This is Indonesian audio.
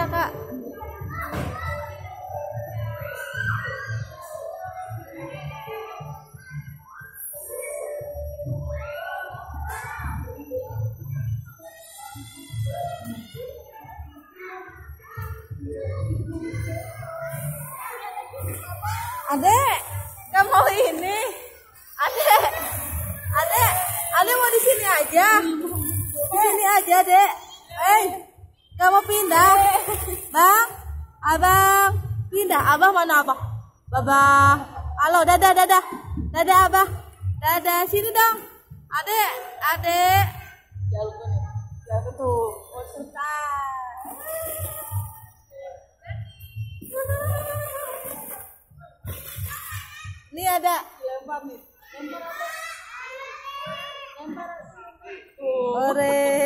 Iya kak. Adek, nggak mau ini. Adek, adek, adek mau di sini aja. Di sini aja, dek. Eh, nggak mau pindah. Bang, abang, pindah. Abang mana abang? Babah. Halo, dadah, dadah. Dadah, abah. Dadah, sini dong. Adek, adek. Jalur Jalur tuh. Oh, Ini ada lempar nih. Lempar apa? Lempar. Ore.